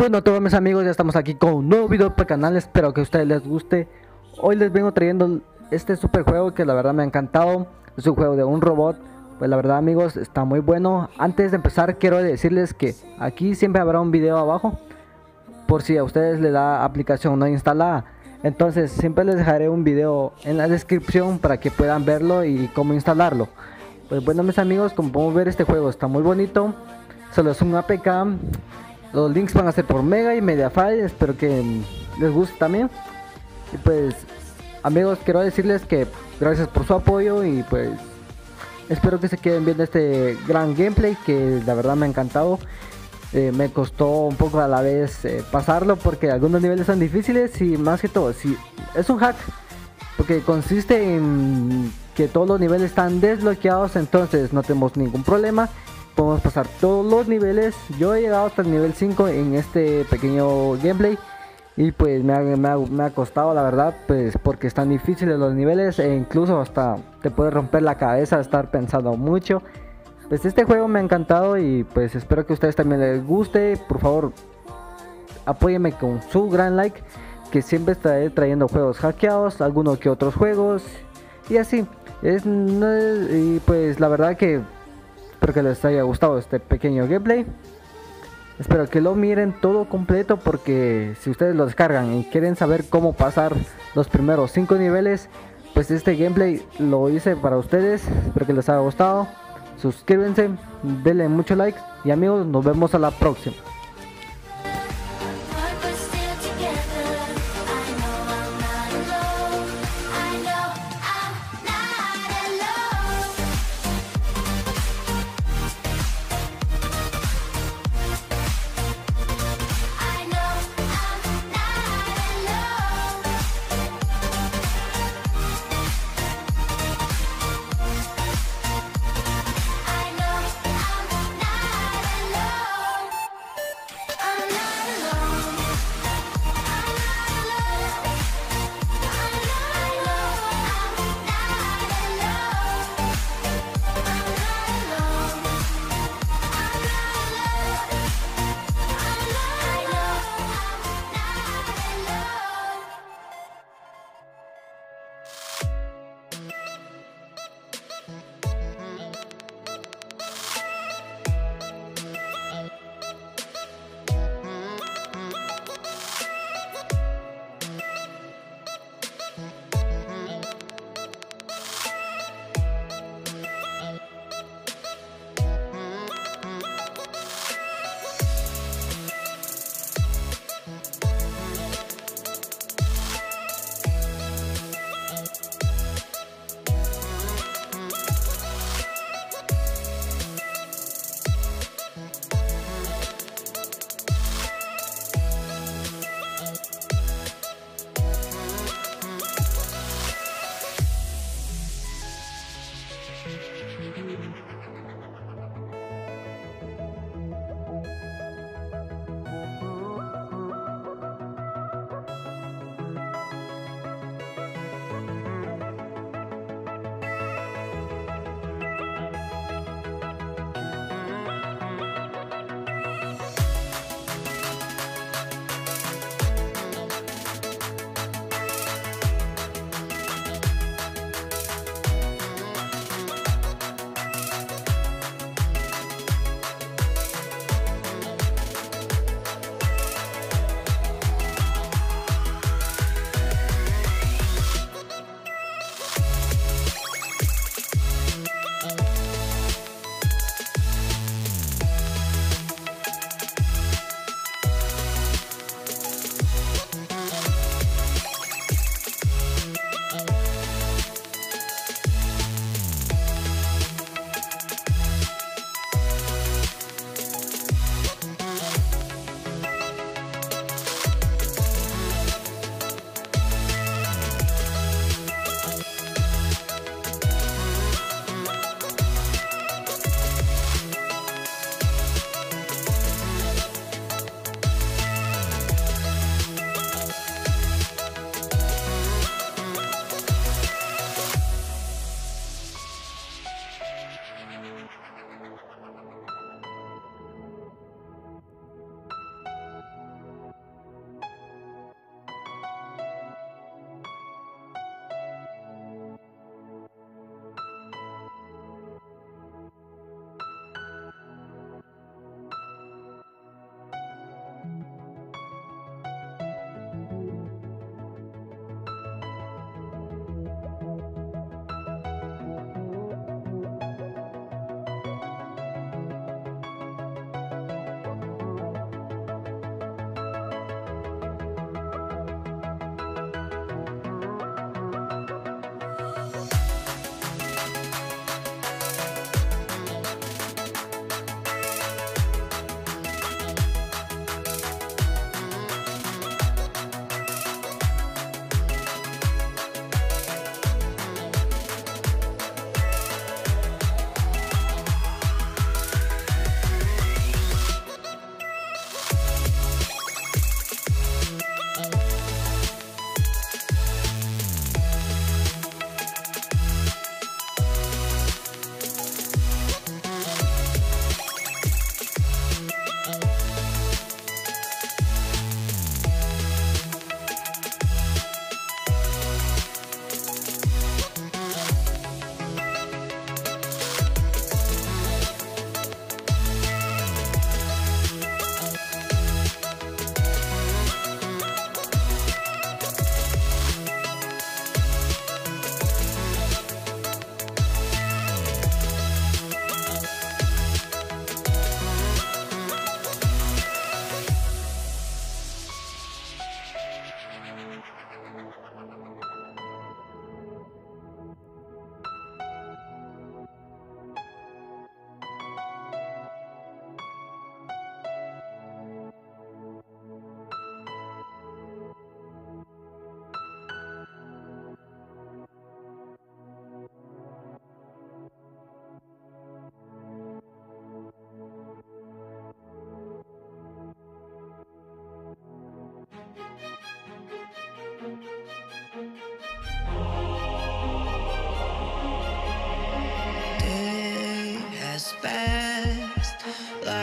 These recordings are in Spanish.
Bueno todos mis amigos, ya estamos aquí con un nuevo video para el canal, espero que a ustedes les guste. Hoy les vengo trayendo este super juego que la verdad me ha encantado Es un juego de un robot, pues la verdad amigos está muy bueno. Antes de empezar quiero decirles que aquí siempre habrá un video abajo Por si a ustedes les da aplicación no instalada. Entonces siempre les dejaré un video en la descripción para que puedan verlo y cómo instalarlo. Pues bueno mis amigos, como podemos ver este juego está muy bonito. Solo es un APK los links van a ser por Mega y Mediafire, espero que les guste también. Y pues, amigos, quiero decirles que gracias por su apoyo y pues espero que se queden viendo este gran gameplay que la verdad me ha encantado. Eh, me costó un poco a la vez eh, pasarlo porque algunos niveles son difíciles y más que todo, si es un hack porque consiste en que todos los niveles están desbloqueados, entonces no tenemos ningún problema podemos pasar todos los niveles. Yo he llegado hasta el nivel 5 en este pequeño gameplay. Y pues me ha, costado la verdad, pues porque están difíciles los niveles e incluso hasta te puede romper la cabeza estar pensando mucho. Pues este juego me ha encantado y pues espero que a ustedes también les guste. Por favor, apóyenme con su gran like, que siempre estaré trayendo juegos hackeados, algunos que otros juegos y así. Es, y pues la verdad que Espero que les haya gustado este pequeño gameplay. Espero que lo miren todo completo porque si ustedes lo descargan y quieren saber cómo pasar los primeros 5 niveles, pues este gameplay lo hice para ustedes. Espero que les haya gustado. Suscríbanse, denle mucho like y amigos, nos vemos a la próxima.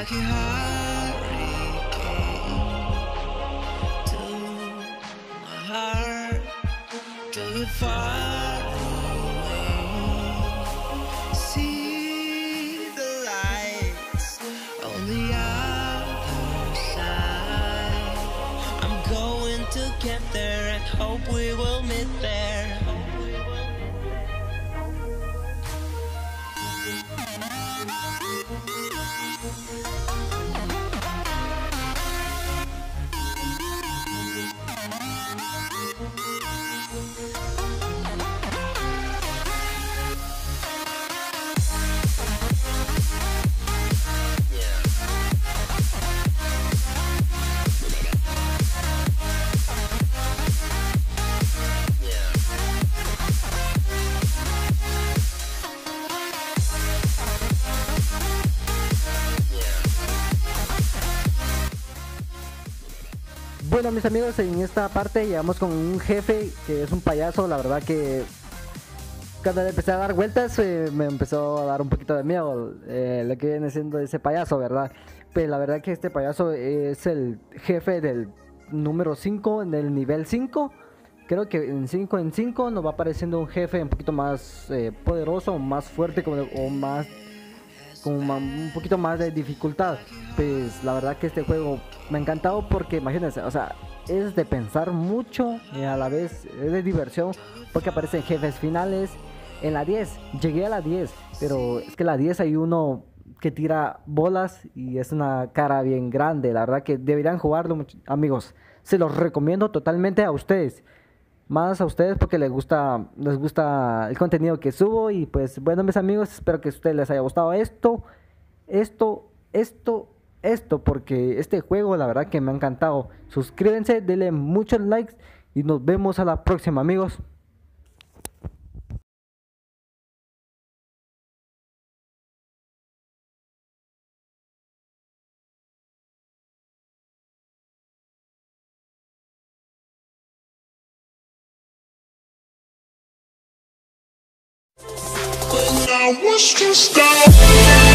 Like a hurricane to my heart, till. See the lights on the other side. I'm going to get there and hope we will meet there. Bueno mis amigos, en esta parte llegamos con un jefe que es un payaso, la verdad que cuando le empecé a dar vueltas eh, me empezó a dar un poquito de miedo eh, lo que viene siendo ese payaso, ¿verdad? Pero la verdad que este payaso es el jefe del número 5, del nivel 5. Creo que en 5 en 5 nos va apareciendo un jefe un poquito más eh, poderoso, más fuerte como, o más un poquito más de dificultad. Pues la verdad que este juego me ha encantado porque imagínense, o sea, es de pensar mucho y a la vez es de diversión porque aparecen jefes finales. En la 10, llegué a la 10, pero es que la 10 hay uno que tira bolas y es una cara bien grande. La verdad que deberían jugarlo, amigos. Se los recomiendo totalmente a ustedes más a ustedes porque les gusta les gusta el contenido que subo y pues bueno mis amigos espero que a ustedes les haya gustado esto esto esto esto porque este juego la verdad que me ha encantado. Suscríbanse denle muchos likes y nos vemos a la próxima amigos I was just down.